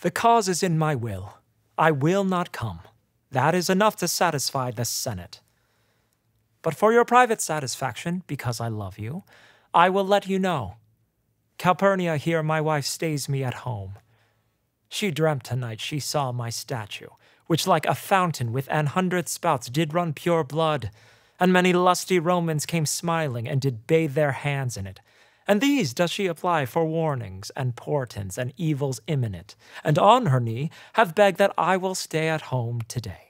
The cause is in my will. I will not come. That is enough to satisfy the Senate. But for your private satisfaction, because I love you, I will let you know. Calpurnia here, my wife, stays me at home. She dreamt tonight she saw my statue, which like a fountain with an hundred spouts did run pure blood, and many lusty Romans came smiling and did bathe their hands in it. And these does she apply for warnings and portents and evils imminent, and on her knee have begged that I will stay at home today.